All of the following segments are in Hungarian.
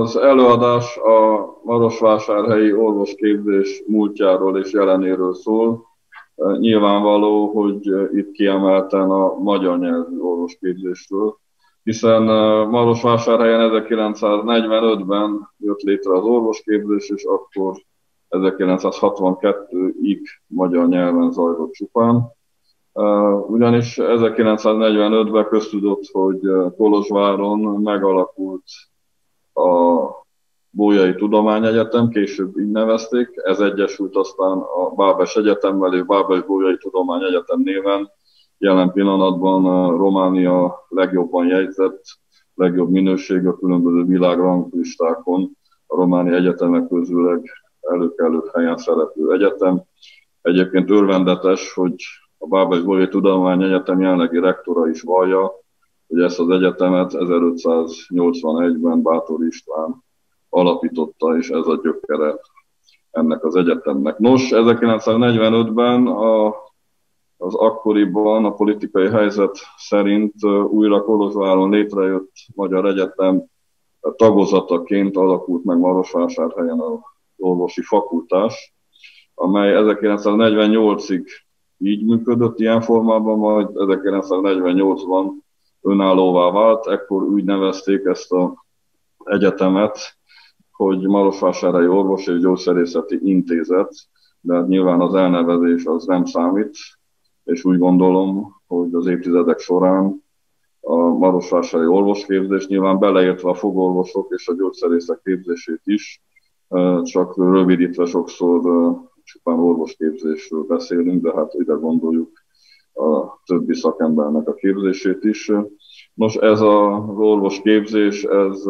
Az előadás a Marosvásárhelyi orvosképzés múltjáról és jelenéről szól. Nyilvánvaló, hogy itt kiemelten a magyar nyelvű orvosképzésről, hiszen Marosvásárhelyen 1945-ben jött létre az orvosképzés, és akkor 1962-ig magyar nyelven zajlott csupán. Ugyanis 1945-ben köztudott, hogy Kolozsváron megalakult a Bójai Tudományegyetem, később így nevezték, ez egyesült aztán a Bábes Egyetemmel és Bábes Bójai Tudományegyetem néven. Jelen pillanatban Románia legjobban jegyzett, legjobb minőség a különböző világranglistákon a románi egyetemek közül előkelő helyen szereplő egyetem. Egyébként örvendetes, hogy a Bábes Bolyai Tudományegyetem jelenlegi rektora is vallja, hogy ezt az egyetemet 1581-ben Bátor István alapította, és ez a gyökere ennek az egyetemnek. Nos, 1945-ben a, az akkoriban a politikai helyzet szerint újra Kolozsváron létrejött Magyar Egyetem tagozataként alakult meg Marosvásárhelyen az orvosi fakultás, amely 1948-ig így működött ilyen formában, majd 1948-ban önállóvá vált, ekkor úgy nevezték ezt az egyetemet, hogy Marosvásárhelyi Orvos és Gyógyszerészeti Intézet, de hát nyilván az elnevezés az nem számít, és úgy gondolom, hogy az évtizedek során a Marosvásárhelyi orvosképzés, nyilván beleértve a fogorvosok és a gyógyszerészek képzését is, csak rövidítve sokszor csupán orvosképzésről beszélünk, de hát ide gondoljuk a többi szakembernek a képzését is. Nos, ez az orvosképzés, ez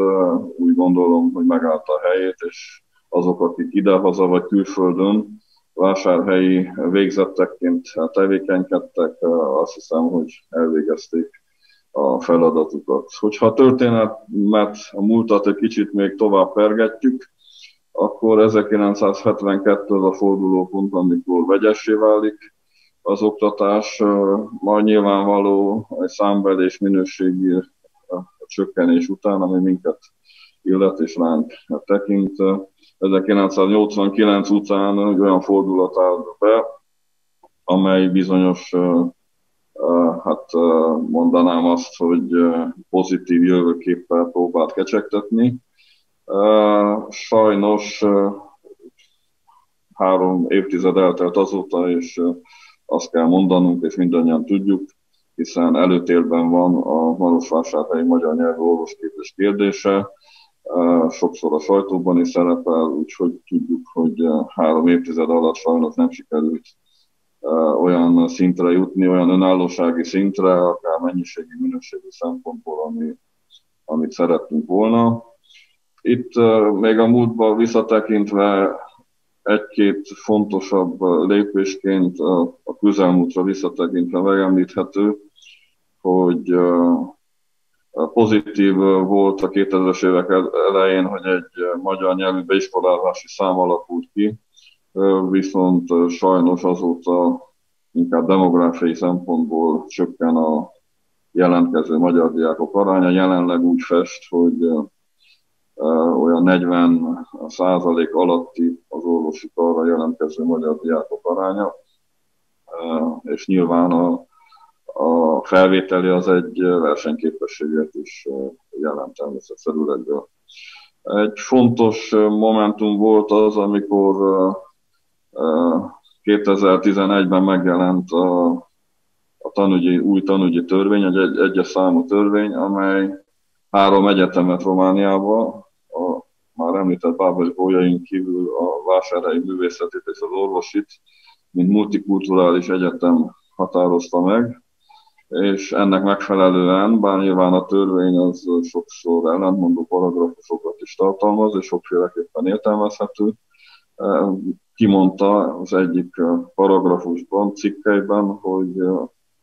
úgy gondolom, hogy megállt a helyét, és azok, akik idehaza vagy külföldön vásárhelyi végzettekként tevékenykedtek, azt hiszem, hogy elvégezték a feladatukat. Hogyha a történetet, a múltat egy kicsit még tovább pergetjük, akkor 1972 az a fordulópont, amikor vegyessé válik az oktatás, majd nyilvánvaló számbeli és minőségi csökkenés után, ami minket illet és ránk tekint. 1989 után egy olyan fordulat állt be, amely bizonyos, hát mondanám azt, hogy pozitív jövőképpel próbált kecsegtetni. Sajnos három évtized eltelt azóta, és azt kell mondanunk, és mindannyian tudjuk, hiszen előtérben van a Marosvásárhelyi magyar nyelvű orvosképzés kérdése, sokszor a sajtóban is szerepel, úgyhogy tudjuk, hogy három évtized alatt sajnos nem sikerült olyan szintre jutni, olyan önállósági szintre, akár mennyiségi, minőségi szempontból, ami, amit szerettünk volna. Itt még a múltba visszatekintve egy-két fontosabb lépésként a közelmúltra visszatekintve megemlíthető, hogy pozitív volt a 2000-es évek elején, hogy egy magyar nyelvű beiskolázási szám alakult ki, viszont sajnos azóta inkább demográfiai szempontból csökken a jelentkező magyar diákok aránya. Jelenleg úgy fest, hogy olyan 40 százalék alatti az orvosi karra jelentkező magyar diákok aránya, és nyilván a, a felvételi az egy versenyképességet is jelent természetszerűleg. Egy fontos momentum volt az, amikor 2011-ben megjelent a, a tanügyi, új tanügyi törvény, egy egyes számú törvény, amely három egyetemet Romániába, már említett Bábas Bólyain kívül a vásárhelyi művészetét és az orvosit, mint multikulturális egyetem határozta meg, és ennek megfelelően, bár nyilván a törvény az sokszor ellentmondó paragrafusokat is tartalmaz, és sokféleképpen értelmezhető, kimondta az egyik paragrafusban, cikkeiben, hogy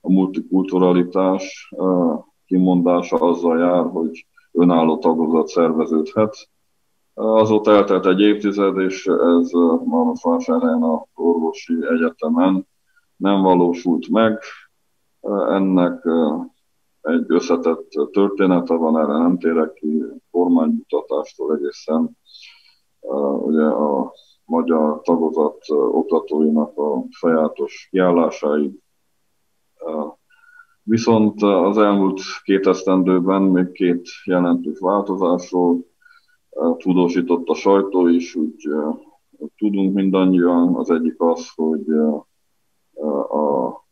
a multikulturalitás kimondása azzal jár, hogy önálló tagozat szerveződhet, Azóta eltelt egy évtized, és ez Marosvásárhelyen a orvosi egyetemen nem valósult meg. Ennek egy összetett története van, erre nem térek ki, kormánymutatástól egészen ugye a magyar tagozat oktatóinak a sajátos kiállásáig. Viszont az elmúlt két esztendőben még két jelentős változásról tudósított a sajtó is, úgy tudunk mindannyian. Az egyik az, hogy a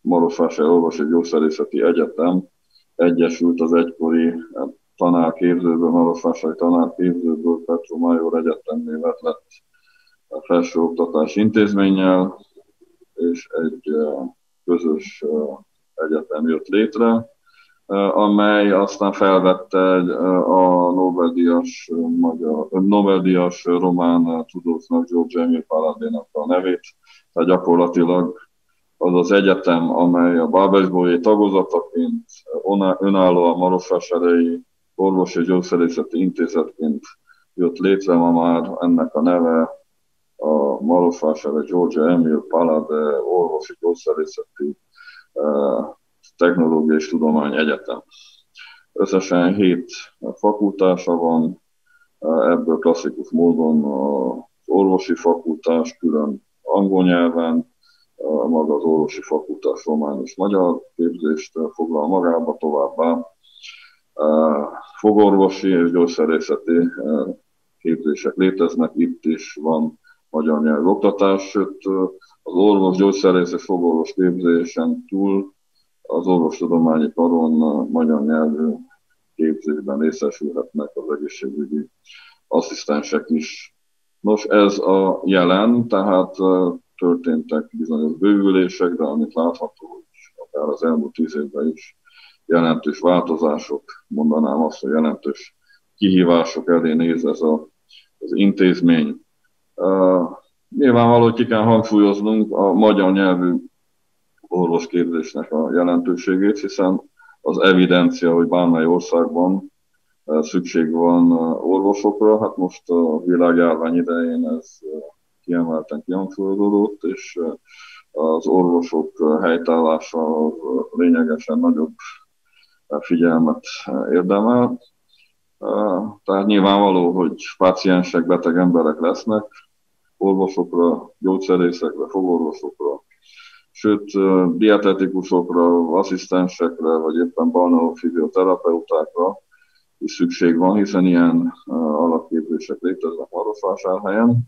Marosvásár Orvosi Gyógyszerészeti Egyetem egyesült az egykori tanárképzőből, Marosvásárhely tanárképzőből Petro Major Egyetemné lett a felsőoktatás intézménnyel, és egy közös egyetem jött létre, amely aztán felvette a Nobel-díjas, magyar, Nobel-díjas román tudósnak, George Emil Paladénak a nevét, tehát gyakorlatilag az az egyetem, amely a Bábesbolyé tagozataként önálló a Marosvásárhelyi Orvosi Gyógyszerészeti Intézetként jött létre, ma már ennek a neve a Marosvásárhelyi Georgia Emil Palade Orvosi Gyógyszerészeti Technológiai és Tudomány Egyetem. Összesen hét fakultása van, ebből klasszikus módon az orvosi fakultás külön angol nyelven, maga az orvosi fakultás román és magyar képzést foglal magába továbbá. Fogorvosi és gyógyszerészeti képzések léteznek, itt is van magyar nyelv oktatás, sőt az orvos, gyógyszerész és fogorvos képzésen túl az orvostudományi karon magyar nyelvű képzésben részesülhetnek az egészségügyi asszisztensek is. Nos, ez a jelen, tehát történtek bizonyos bővülések, de amit látható, hogy akár az elmúlt tíz évben is jelentős változások, mondanám azt, hogy jelentős kihívások elé néz ez a, az intézmény. Uh, nyilvánvaló, hogy ki kell hangsúlyoznunk a magyar nyelvű orvosképzésnek a jelentőségét, hiszen az evidencia, hogy bármely országban szükség van orvosokra, hát most a világjárvány idején ez kiemelten kihangsúlyozódott, és az orvosok helytállása lényegesen nagyobb figyelmet érdemel. Tehát nyilvánvaló, hogy páciensek, beteg emberek lesznek, orvosokra, gyógyszerészekre, fogorvosokra, sőt, dietetikusokra, asszisztensekre, vagy éppen balneofizioterapeutákra is szükség van, hiszen ilyen alapképzések léteznek Marosvásárhelyen.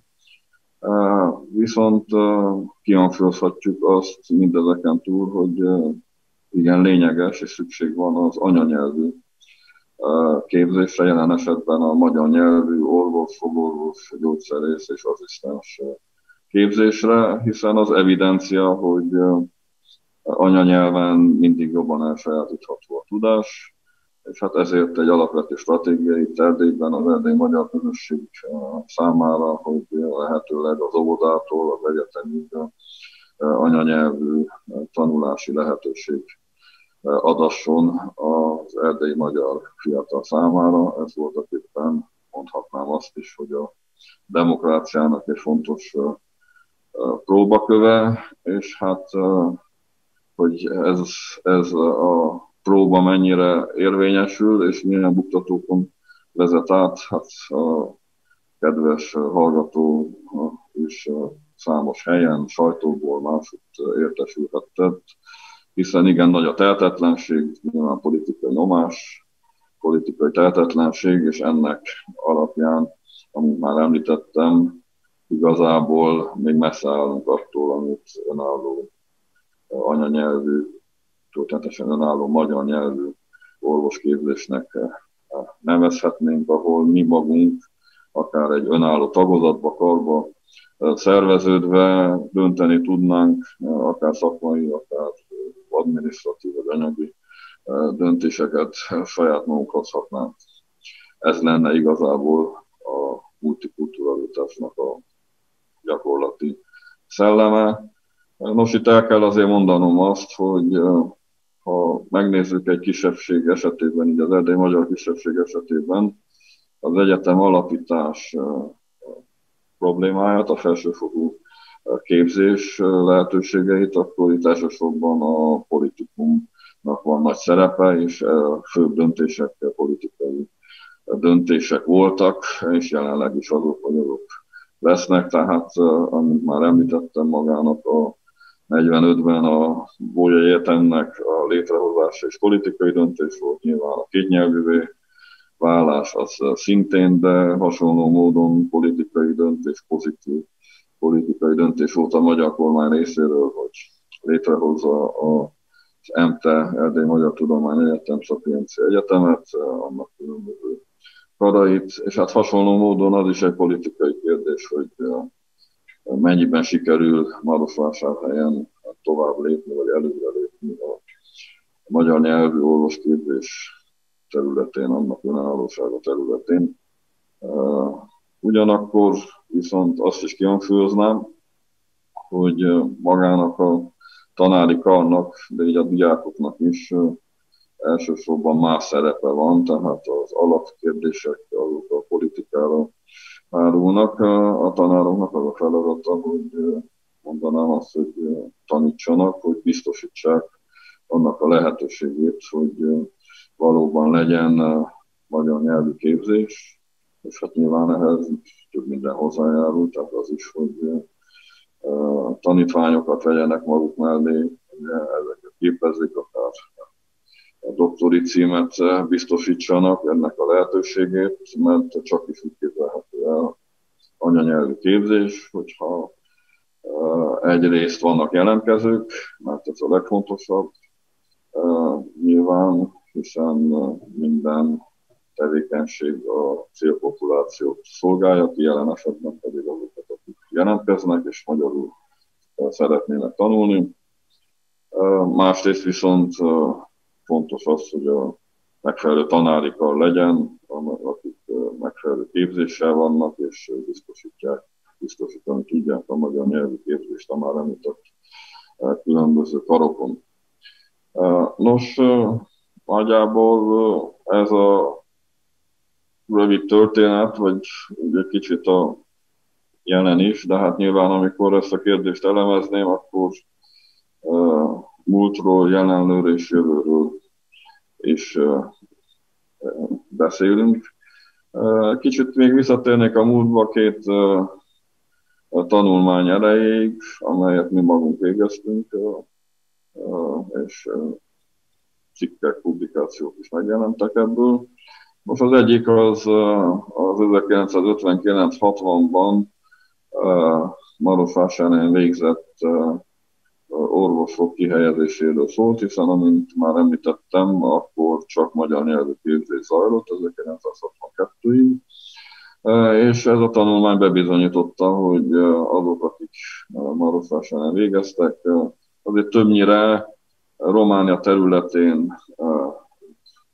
Viszont kihangsúlyozhatjuk azt mindezeken túl, hogy igen lényeges és szükség van az anyanyelvű képzésre, jelen esetben a magyar nyelvű orvos, fogorvos, gyógyszerész és asszisztens képzésre, hiszen az evidencia, hogy anyanyelven mindig jobban elsajátítható a tudás, és hát ezért egy alapvető stratégiai terdében az erdély magyar közösség számára, hogy lehetőleg az óvodától az egyetemig anyanyelvű tanulási lehetőség adasson az erdélyi magyar fiatal számára. Ez voltak éppen, mondhatnám azt is, hogy a demokráciának egy fontos próbaköve, és hát, hogy ez, ez a próba mennyire érvényesül, és milyen buktatókon vezet át, hát a kedves hallgató is számos helyen, sajtóból másutt értesülhetett, hiszen igen nagy a tehetetlenség, nyilván politikai nyomás, politikai tehetetlenség, és ennek alapján, amit már említettem, igazából még messze állunk attól, amit önálló anyanyelvű, történetesen önálló magyar nyelvű orvosképzésnek nevezhetnénk, ahol mi magunk akár egy önálló tagozatba, karba szerveződve dönteni tudnánk, akár szakmai, akár adminisztratív vagy anyagi döntéseket saját magunk hozhatnánk. Ez lenne igazából a multikulturalitásnak a gyakorlati szelleme. Nos, itt el kell azért mondanom azt, hogy ha megnézzük egy kisebbség esetében, így az erdély magyar kisebbség esetében, az egyetem alapítás problémáját, a felsőfokú képzés lehetőségeit, akkor itt elsősorban a politikumnak van nagy szerepe, és főbb döntések politikai döntések voltak, és jelenleg is azok vagyok lesznek, tehát amit már említettem magának a 45-ben a Bója Egyetemnek a létrehozása és politikai döntés volt, nyilván a kétnyelvűvé vállás az szintén, de hasonló módon politikai döntés, pozitív politikai döntés volt a magyar kormány részéről, hogy létrehozza a az MTE, Erdély Magyar Tudomány Egyetem, Szapiencia Egyetemet, annak különböző karait, és hát hasonló módon az is egy politikai kérdés, hogy mennyiben sikerül Marosvásárhelyen tovább lépni, vagy előre lépni a magyar nyelvű orvosképzés területén, annak önállósága területén. Ugyanakkor viszont azt is kihangsúlyoznám, hogy magának a tanári karnak, de így a diákoknak is elsősorban más szerepe van, tehát az alapkérdések azok a politikára árulnak. A tanároknak az a feladata, hogy mondanám azt, hogy tanítsanak, hogy biztosítsák annak a lehetőségét, hogy valóban legyen magyar nyelvű képzés, és hát nyilván ehhez több minden hozzájárul, tehát az is, hogy tanítványokat vegyenek maguk mellé, ezeket képezik, akár a doktori címet biztosítsanak ennek a lehetőségét, mert csak is úgy képzelhető el anyanyelvű képzés, hogyha egyrészt vannak jelentkezők, mert ez a legfontosabb, nyilván, hiszen minden tevékenység a célpopulációt szolgálja, ki jelen esetben pedig azokat, akik jelentkeznek és magyarul szeretnének tanulni. Másrészt viszont fontos az, hogy a megfelelő tanárikkal legyen, akik megfelelő képzéssel vannak, és biztosítják, biztosítani tudják a magyar nyelvű képzést a már említett különböző karokon. Nos, nagyjából ez a rövid történet, vagy egy kicsit a jelen is, de hát nyilván amikor ezt a kérdést elemezném, akkor múltról, jelenlőről és jövőről is beszélünk. Kicsit még visszatérnék a múltba két tanulmány erejéig, amelyet mi magunk végeztünk, és cikkek, publikációk is megjelentek ebből. Most az egyik az, az 1959-60-ban Marosvásárhelyen végzett orvosok kihelyezéséről szólt, hiszen amint már említettem, akkor csak magyar nyelvű képzés zajlott 1962-ig, és ez a tanulmány bebizonyította, hogy azok, akik Marosvásárhelyen végeztek, azért többnyire Románia területén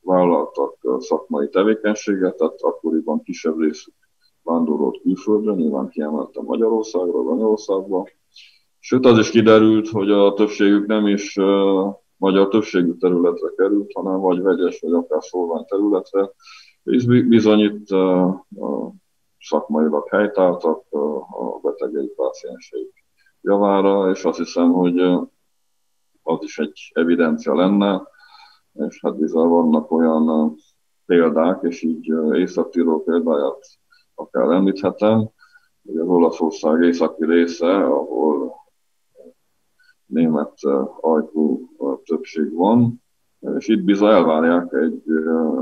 vállaltak szakmai tevékenységet, tehát akkoriban kisebb részük vándorolt külföldre, nyilván kiemeltem Magyarországra, Magyarországba. Sőt, az is kiderült, hogy a többségük nem is magyar többségű területre került, hanem vagy vegyes, vagy akár szolvány területre, és bizony itt szakmailag helytáltak a betegei pácienseik javára, és azt hiszem, hogy az is egy evidencia lenne, és hát bizony vannak olyan példák, és így Észak-Tirol példáját akár említhetem, hogy az Olaszország északi része, ahol német ajtó többség van, és itt bizony elvárják egy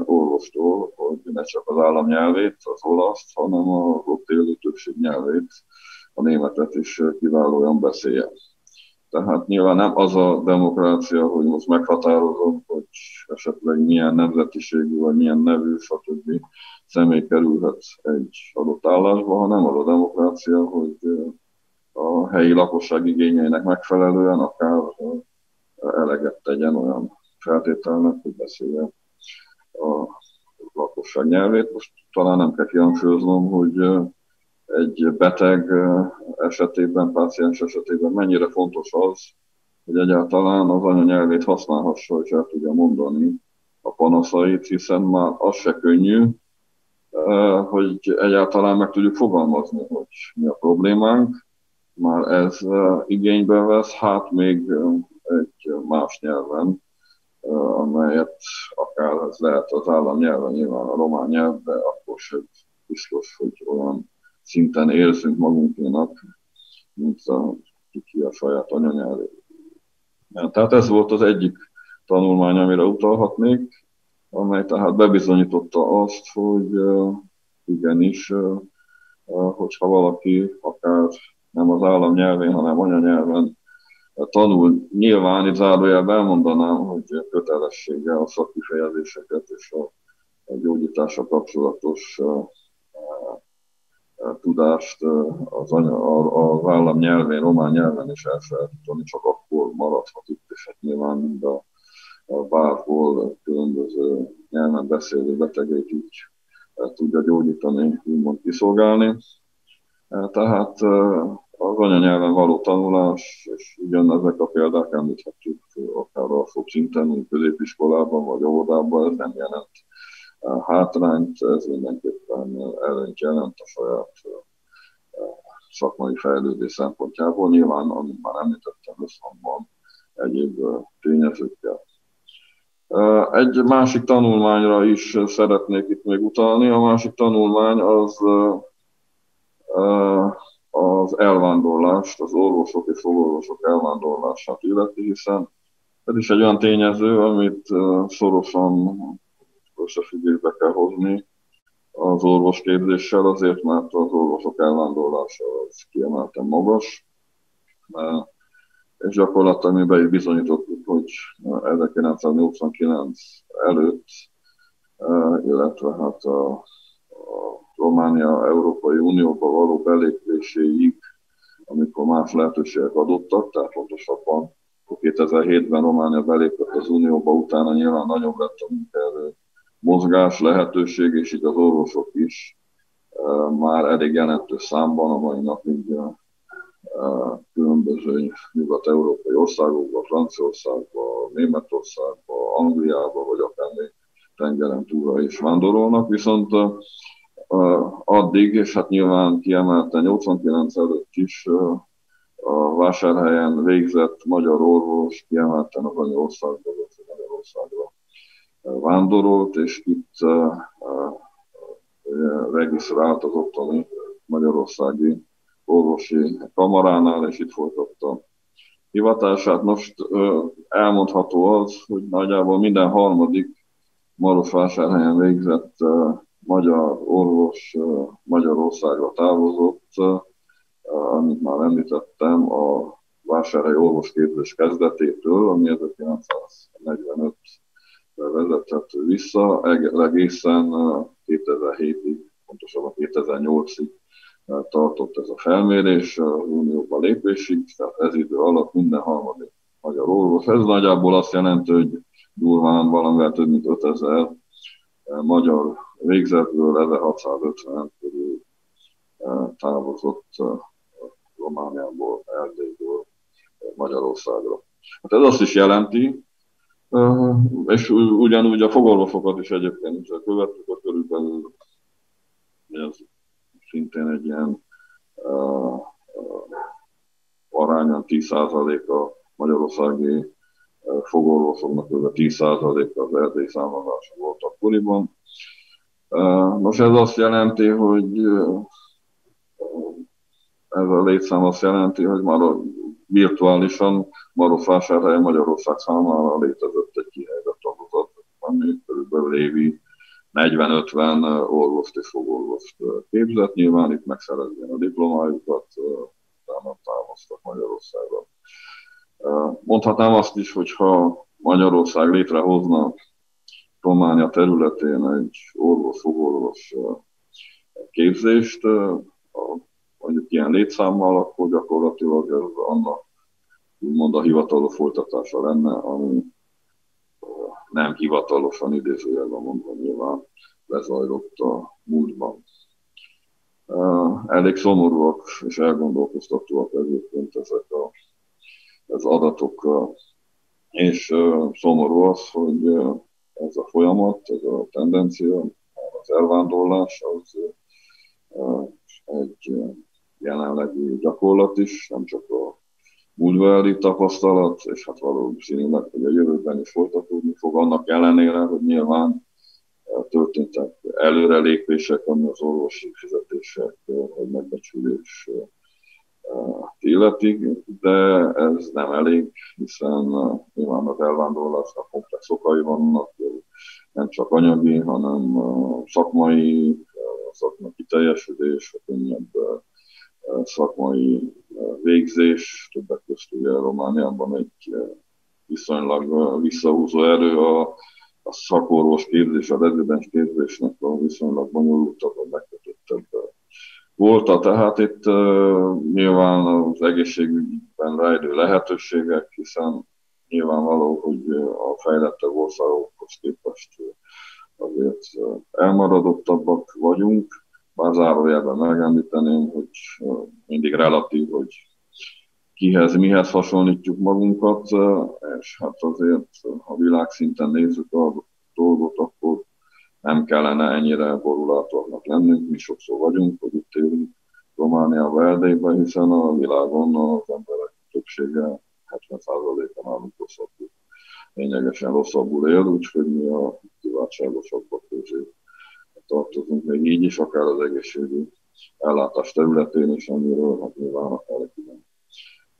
orvostól, hogy ne csak az államnyelvét, az olaszt, hanem a ott élő többség nyelvét, a németet is kiválóan beszélje. Tehát nyilván nem az a demokrácia, hogy most meghatározom, hogy esetleg milyen nemzetiségű, vagy milyen nevű, stb. személy kerülhet egy adott állásba, hanem az a demokrácia, hogy a helyi lakosság igényeinek megfelelően akár eleget tegyen olyan feltételnek, hogy beszélje a lakosság nyelvét. Most talán nem kell kihangsúlyoznom, hogy egy beteg esetében, páciens esetében mennyire fontos az, hogy egyáltalán az anyanyelvét használhassa, és el tudja mondani a panaszait, hiszen már az se könnyű, hogy egyáltalán meg tudjuk fogalmazni, hogy mi a problémánk, már ez igénybe vesz, hát még egy más nyelven, amelyet akár ez lehet az államnyelven, nyilván a román nyelv, de akkor sem biztos, hogy olyan szinten érzünk magunkénak, mint a, ki a saját anyanyelvét. Tehát ez volt az egyik tanulmány, amire utalhatnék, amely tehát bebizonyította azt, hogy igenis, hogyha valaki akár nem az állam nyelvén, hanem anyanyelven tanul, nyilván itt zárójelben elmondanám, hogy kötelessége a szakifejezéseket és a, a gyógyításra kapcsolatos tudást az, anya, az állam nyelvén, román nyelven is elsajátítani, csak akkor maradhat itt, és hát nyilván mind a, a bárhol különböző nyelven beszélő betegét így tudja gyógyítani, úgymond kiszolgálni. Tehát az anyanyelven való tanulás, és ugyanezek a példák említhetjük akár alsóbb szinten, középiskolában vagy óvodában, ez nem jelent hátrányt, ez mindenképpen előnyt jelent a saját szakmai fejlődés szempontjából, nyilván, amit már említettem, összhangban egyéb tényezőkkel. Egy másik tanulmányra is szeretnék itt még utalni. A másik tanulmány az az elvándorlást, az orvosok és fogorvosok elvándorlását illeti, hiszen ez is egy olyan tényező, amit szorosan összefüggésbe kell hozni az orvosképzéssel, azért, mert az orvosok elvándorlása az kiemelten magas, és gyakorlatilag mi be is bizonyítottuk, hogy 1989 előtt, illetve hát a, a Románia Európai Unióba való belépéséig, amikor más lehetőségek adottak, tehát pontosabban 2007-ben Románia belépett az Unióba, utána nyilván nagyobb lett a munkaerő mozgás lehetőség, és így az orvosok is már elég jelentős számban a mai napig különböző nyugat-európai országokban, Franciaországban, Németországban, Angliában, vagy akár még tengeren túlra is vándorolnak, viszont addig, és hát nyilván kiemelten 89 előtt is a vásárhelyen végzett magyar orvos kiemelten az Anyországba, vagy Magyarországra vándorolt, és itt regisztrált az ottani magyarországi orvosi kamaránál, és itt folytatta hivatását. Most elmondható az, hogy nagyjából minden harmadik Marosvásárhelyen végzett magyar orvos Magyarországra távozott, amit már említettem, a vásárhelyi orvosképzés kezdetétől, ami 1945 vezetett vissza, egészen 2007-ig, pontosabban 2008-ig tartott ez a felmérés az unióba lépésig, tehát ez idő alatt minden harmadik magyar orvos. Ez nagyjából azt jelenti, hogy durván valamivel több mint 5000 magyar végzetből 1650 körül távozott Romániából, Erdélyből Magyarországra. Hát ez azt is jelenti, és ugyanúgy a fogorvosokat is egyébként is követtük, a körülbelül ez szintén egy ilyen arányan 10% a magyarországi fogorvosoknak kb. 10% az erdély számolása volt akkoriban. Most ez azt jelenti, hogy ez a létszám azt jelenti, hogy már a virtuálisan Marosvásárhelyen Magyarország számára létezett egy kihelyzett tagozat, ami körülbelül évi 40-50 orvost és fogorvost képzett. Nyilván itt megszerezni a diplomájukat, utána távoztak Magyarországra. Mondhatnám azt is, hogyha Magyarország létrehozna Románia területén egy orvos-fogorvos képzést, mondjuk ilyen létszámmal, akkor gyakorlatilag ez annak úgymond a hivatalos folytatása lenne, ami nem hivatalosan idézőjelben mondva nyilván lezajlott a múltban. Elég szomorúak és elgondolkoztatóak egyébként ezek a, az adatok, és szomorú az, hogy ez a folyamat, ez a tendencia, az elvándorlás, az egy jelenlegi gyakorlat is, nem csak a múltbeli tapasztalat, és hát valószínűleg, hogy a jövőben is folytatódni fog, annak ellenére, hogy nyilván történtek előrelépések, ami az orvosi fizetések vagy megbecsülés illeti, de ez nem elég, hiszen nyilván az elvándorlásnak komplex okai vannak, nem csak anyagi, hanem szakmai, szakmai kiteljesülés, könnyebb szakmai végzés, többek között ugye Romániában egy viszonylag visszahúzó erő a, a szakorvos képzés, a rezidens képzésnek a viszonylag bonyolultabb, megkötöttebb volt. Tehát itt uh, nyilván az egészségügyben rejlő lehetőségek, hiszen nyilvánvaló, hogy a fejlettebb országokhoz képest azért elmaradottabbak vagyunk, bár zárójelben megemlíteném, hogy mindig relatív, hogy kihez, mihez hasonlítjuk magunkat, és hát azért, ha világszinten nézzük a dolgot, akkor nem kellene ennyire borulátornak lennünk, mi sokszor vagyunk, hogy itt élünk Romániába, Erdélyben, hiszen a világon az emberek többsége 70%-a nálunk rosszabbul, lényegesen rosszabbul él, úgyhogy mi a kiváltságosabbak közé tartozunk még így is, akár az egészségügyi ellátás területén is, amiről hát nyilván akár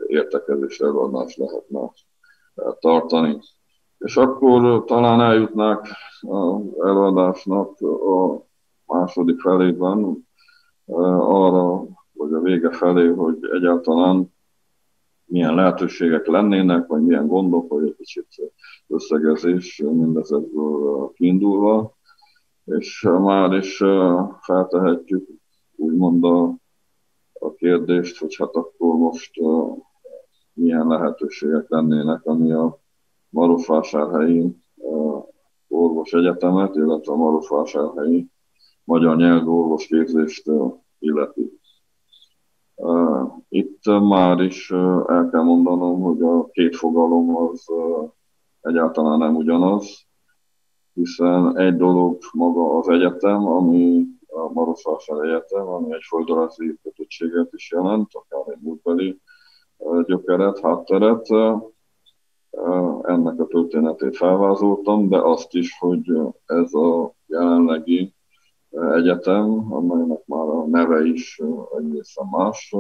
értekezés előadást lehetne tartani. És akkor talán eljutnák az előadásnak a második felében arra, vagy a vége felé, hogy egyáltalán milyen lehetőségek lennének, vagy milyen gondok, vagy egy kicsit összegezés mindezekből kiindulva. És már is feltehetjük úgymond a, a kérdést, hogy hát akkor most milyen lehetőségek lennének, ami a Marosvásárhelyi orvos egyetemet, illetve a Marosvásárhelyi magyar nyelvű orvosképzést illeti. Itt már is el kell mondanom, hogy a két fogalom az egyáltalán nem ugyanaz hiszen egy dolog maga az egyetem, ami a Marosvásár Egyetem, ami egy földrajzi kötöttséget is jelent, akár egy múltbeli gyökeret, hátteret. Ennek a történetét felvázoltam, de azt is, hogy ez a jelenlegi egyetem, amelynek már a neve is egészen más,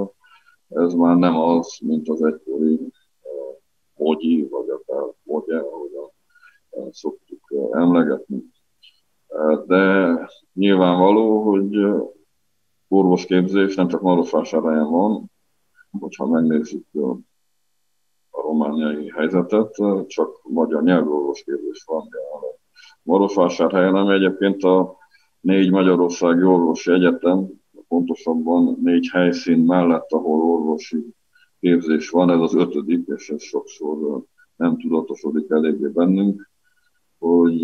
ez már nem az, mint az egykori Mogyi, vagy akár Mogye, ahogyan szoktuk emlegetni. De nyilvánvaló, hogy orvosképzés nem csak Marosvásárhelyen van, hogyha megnézzük romániai helyzetet, csak magyar nyelvű orvosképzés van Marosvásárhelyen, ami egyébként a négy Magyarországi Orvosi Egyetem, pontosabban négy helyszín mellett, ahol orvosi képzés van, ez az ötödik, és ez sokszor nem tudatosodik eléggé bennünk hogy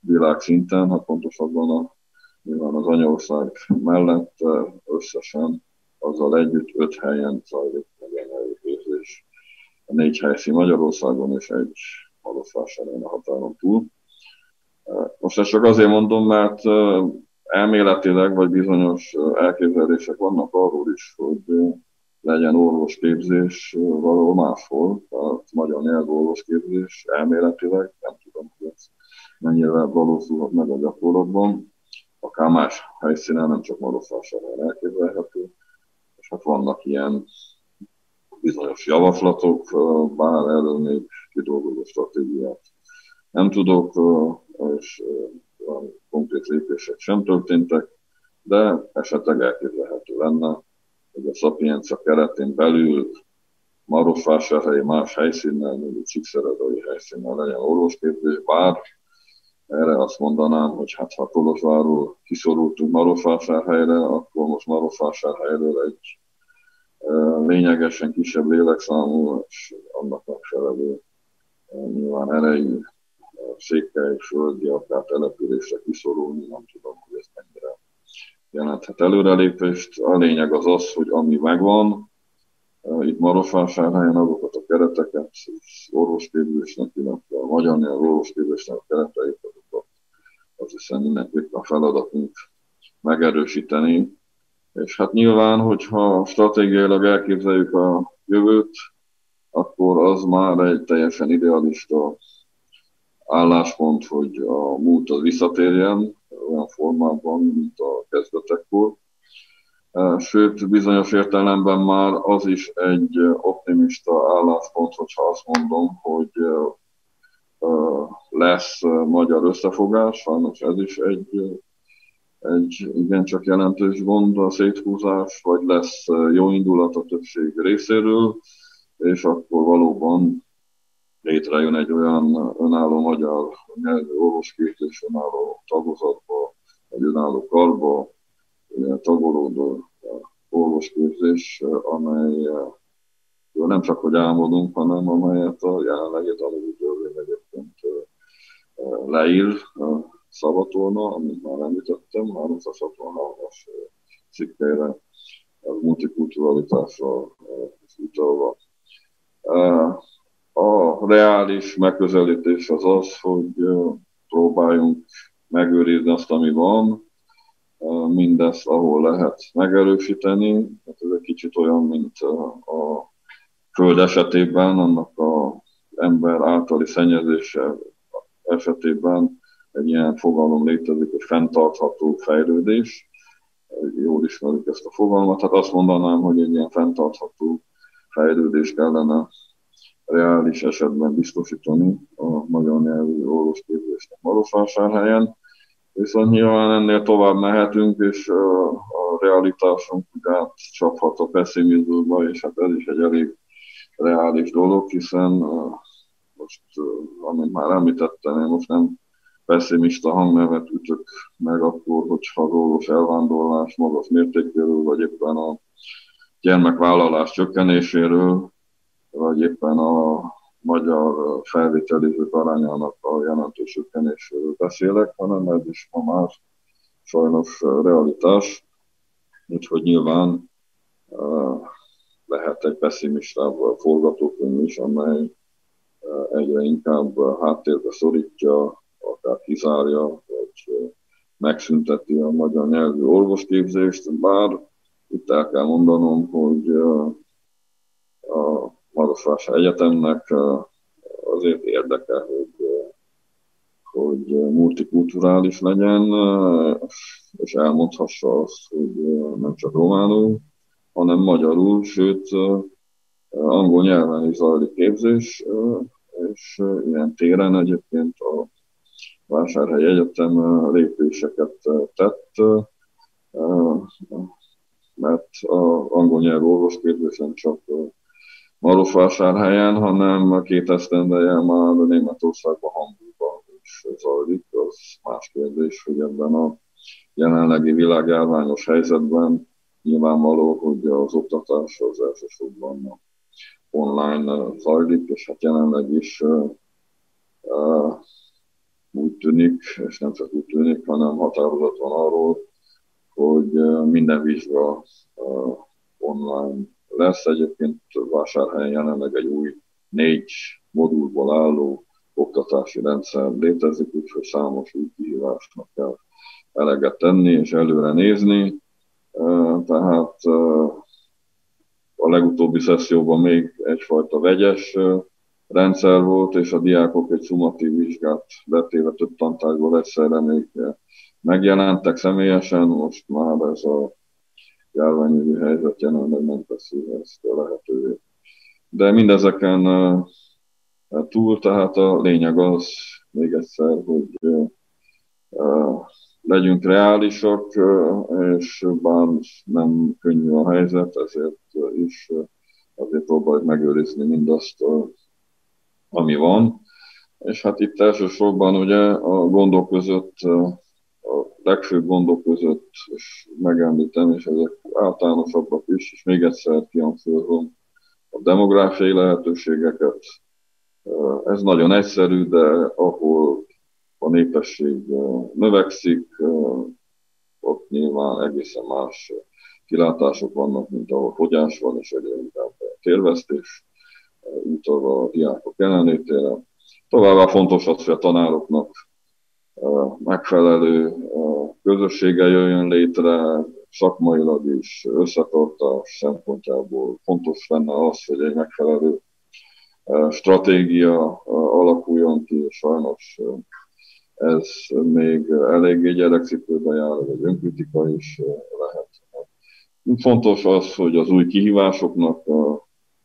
világszinten, hát pontosabban a, nyilván az anyaország mellett összesen azzal együtt öt helyen zajlik négy helyszín Magyarországon és egy Marosvásárhelyen a határon túl. Most ezt csak azért mondom, mert elméletileg vagy bizonyos elképzelések vannak arról is, hogy legyen orvosképzés valahol máshol, tehát magyar nyelvű orvosképzés elméletileg, nem tudom, hogy ez mennyire valósulhat meg a gyakorlatban, akár más helyszínen, nem csak Marosvásárhelyen elképzelhető, és hát vannak ilyen bizonyos javaslatok, bár erről még kidolgozó stratégiát nem tudok, és konkrét lépések sem történtek, de esetleg elképzelhető lenne, hogy a Sapienza keretén belül Marosvásárhelyi más helyszínnel, mondjuk Csíkszeredai helyszínnel legyen orvosképzés, bár erre azt mondanám, hogy hát ha Kolozsvárról kiszorultunk Marosvásárhelyre, akkor most Marosvásárhelyről egy lényegesen kisebb lélekszámú és annak megfelelő nyilván erejű székely, földi, akár településre kiszorulni, nem tudom, hogy ez mennyire jelenthet előrelépést. A lényeg az az, hogy ami megvan, itt Marosvásárhelyen azokat a kereteket, orvosképzésnek, illetve a magyar nyelv orvosképzésnek a kereteit, azokat azt hiszem mindenképpen feladatunk megerősíteni, És hát nyilván, hogyha stratégiailag elképzeljük a jövőt, akkor az már egy teljesen idealista álláspont, hogy a múlt az visszatérjen olyan formában, mint a kezdetekkor. Sőt, bizonyos értelemben már az is egy optimista álláspont, hogyha azt mondom, hogy lesz magyar összefogás, sajnos ez is egy, egy igencsak jelentős gond a széthúzás, vagy lesz jó indulat a többség részéről, és akkor valóban létrejön egy olyan önálló magyar nyelvű orvosképzés, önálló tagozatba, egy önálló karba, tagolódó orvosképzés, amely nem csak hogy álmodunk, hanem amelyet a jelenlegi tanulótörvény egyébként leír szavatolna, amit már említettem, 363-as cikkeire, a multikulturalitásra utalva. A reális megközelítés az az, hogy próbáljunk megőrizni azt, ami van, mindezt, ahol lehet megerősíteni. Hát ez egy kicsit olyan, mint a föld esetében, annak az ember általi szennyezése esetében egy ilyen fogalom létezik, hogy fenntartható fejlődés. Jól ismerjük ezt a fogalmat. Hát azt mondanám, hogy egy ilyen fenntartható fejlődés kellene reális esetben biztosítani a magyar nyelvű orvosképzésnek Marosvásárhelyen. Viszont nyilván ennél tovább mehetünk, és a realitásunk átcsaphat a pessimizmusba, és hát ez is egy elég reális dolog, hiszen most, amit már említettem, én most nem pessimista hangnevet ütök meg akkor, hogyha az orvos elvándorlás magas mértékéről, vagy éppen a gyermekvállalás csökkenéséről, vagy éppen a magyar felvételizők arányának a jelentős csökkenéséről beszélek, hanem ez is ma már sajnos realitás, úgyhogy nyilván lehet egy pessimistább forgatókönyv is, amely egyre inkább háttérbe szorítja, akár kizárja, vagy megszünteti a magyar nyelvű orvosképzést, bár itt el kell mondanom, hogy a Marosvásár Egyetemnek azért érdeke, hogy, hogy multikulturális legyen, és elmondhassa azt, hogy nem csak románul, hanem magyarul, sőt angol nyelven is zajlik képzés, és ilyen téren egyébként a Vásárhely Egyetem lépéseket tett, mert a angol nyelv orvosképzés nem csak Marosvásárhelyen, hanem két esztendeje már Németországban, Hamburgban is zajlik. Az más kérdés, hogy ebben a jelenlegi világjárványos helyzetben nyilvánvaló, hogy az oktatás az elsősorban online zajlik, és hát jelenleg is úgy tűnik, és nem csak úgy tűnik, hanem határozat van arról, hogy minden vizsga uh, online lesz. Egyébként vásárhelyen jelenleg egy új négy modulból álló oktatási rendszer létezik, úgyhogy számos új kihívásnak kell eleget tenni és előre nézni. Tehát a legutóbbi szesszióban még egyfajta vegyes rendszer volt, és a diákok egy szumatív vizsgát betéve több tantárgyból egyszerre még megjelentek személyesen, most már ez a járványügyi helyzet jelenleg nem teszi ezt lehetővé. De mindezeken túl, tehát a lényeg az, még egyszer, hogy legyünk reálisak, és bár nem könnyű a helyzet, ezért is azért próbáljuk megőrizni mindazt, ami van. És hát itt elsősorban ugye a gondok között legfőbb gondok között is megemlítem, és ezek általánosabbak is, és még egyszer kihangsúlyozom a demográfiai lehetőségeket. Ez nagyon egyszerű, de ahol a népesség növekszik, ott nyilván egészen más kilátások vannak, mint ahol fogyás van, és egyre inkább térvesztés, utalva a diákok jelenlétére. Továbbá fontos az, hogy a tanároknak megfelelő közössége jöjjön létre, szakmailag is összetartás szempontjából fontos lenne az, hogy egy megfelelő stratégia alakuljon ki, és sajnos ez még eléggé gyerekcipőbe jár, vagy önkritika is lehet. Fontos az, hogy az új kihívásoknak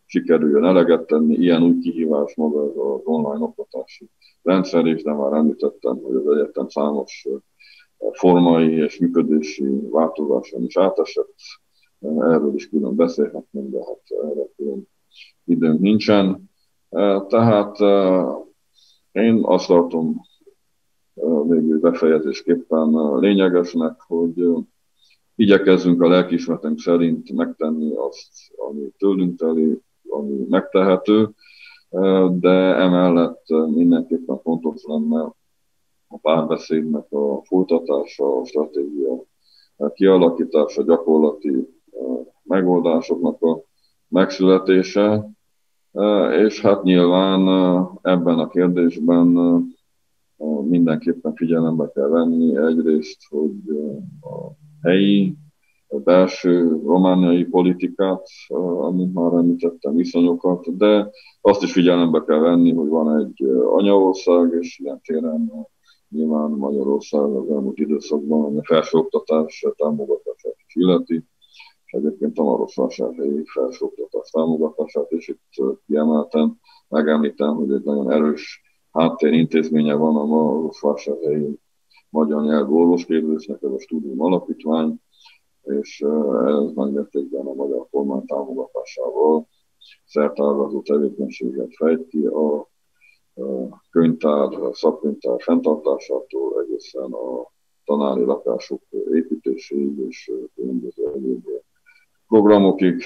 sikerüljön eleget tenni. Ilyen új kihívás maga az online oktatási rendszer is, de már említettem, hogy az egyetem számos formai és működési változáson is átesett. Erről is külön beszélhetnénk, de hát erre külön időnk nincsen. Tehát én azt tartom végül befejezésképpen lényegesnek, hogy igyekezzünk a lelkiismeretünk szerint megtenni azt, ami tőlünk telik, ami megtehető, de emellett mindenképpen fontos lenne a párbeszédnek a folytatása, a stratégia kialakítása, gyakorlati megoldásoknak a megszületése, és hát nyilván ebben a kérdésben mindenképpen figyelembe kell venni egyrészt, hogy a helyi, belső romániai politikát, amit már említettem, viszonyokat, de azt is figyelembe kell venni, hogy van egy anyaország, és ilyen téren nyilván Magyarország az elmúlt időszakban a felsőoktatás támogatását is illeti, és egyébként a Marosvásárhelyi felsőoktatás támogatását is itt kiemeltem. Megemlítem, hogy egy nagyon erős háttérintézménye van a Marosvásárhelyi magyar nyelvű orvosképzésnek, ez a Studium Alapítvány, és ez nagy mértékben a magyar kormány támogatásával szertágazó tevékenységet fejt ki a könyvtár, szakkönyvtár fenntartásától egészen a tanári lakások építéséig és különböző egyéb programokig.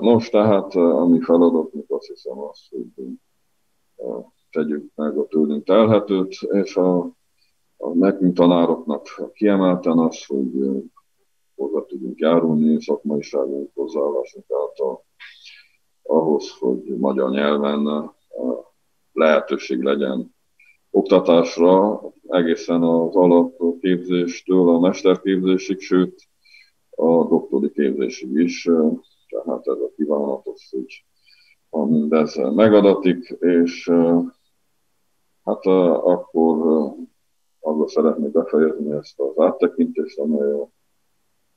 Nos, tehát a mi feladatunk azt hiszem az, hogy tegyük meg a tőlünk telhetőt, és a, a nekünk tanároknak kiemelten az, hogy hozzá tudjunk járulni szakmaiságunk hozzáállásunk által ahhoz, hogy magyar nyelven lehetőség legyen oktatásra, egészen az alapképzéstől a mesterképzésig, sőt a doktori képzésig is. Tehát ez a kívánatos, hogy ha mindez megadatik, és hát akkor azzal szeretnék befejezni ezt az áttekintést, amely a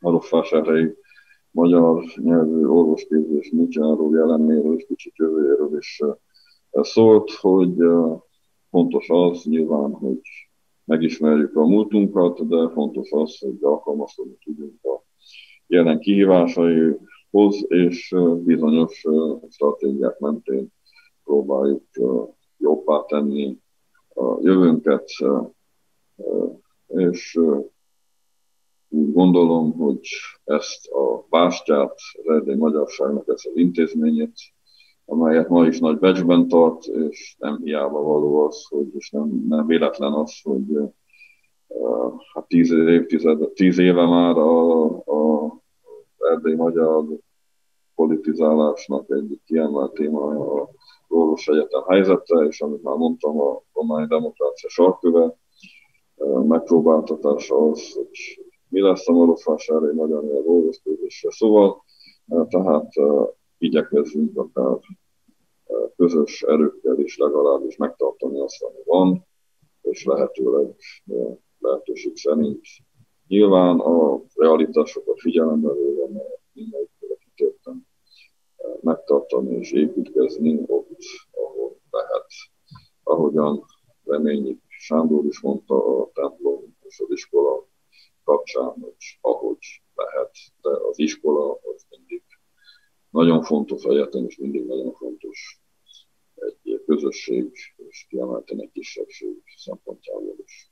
Marosvásárhelyi magyar nyelvű orvosképzés múltjáról, jelenéről és kicsit jövőjéről is szólt, hogy fontos az nyilván, hogy megismerjük a múltunkat, de fontos az, hogy alkalmazkodni tudjunk a jelen kihívásaihoz, és bizonyos stratégiák mentén próbáljuk jobbá tenni a jövőnket, és úgy gondolom, hogy ezt a bástyát, az erdély magyarságnak ezt az intézményét amelyet ma is nagy becsben tart, és nem hiába való az, hogy, és nem, nem véletlen az, hogy hát tíz, évtized, tíz éve már a, a erdély magyar politizálásnak egyik kiemelt témája a Rólos Egyetem helyzete, és amit már mondtam, a romány demokrácia sarköve, megpróbáltatása az, hogy mi lesz a Marosvásárhelyi magyar nyelv orvos Szóval tehát igyekezzünk akár közös erőkkel is legalábbis megtartani azt, ami van, és lehetőleg lehetőség szerint nyilván a realitásokat figyelembe véve, mert mindenkire megtartani és építkezni ott, ahol lehet. Ahogyan reményik Sándor is mondta a templom és az iskola kapcsán, hogy ahogy lehet, de az iskola az mindig nagyon fontos, egyetem is mindig nagyon fontos egy közösség, és kiemelten egy kisebbség szempontjából is.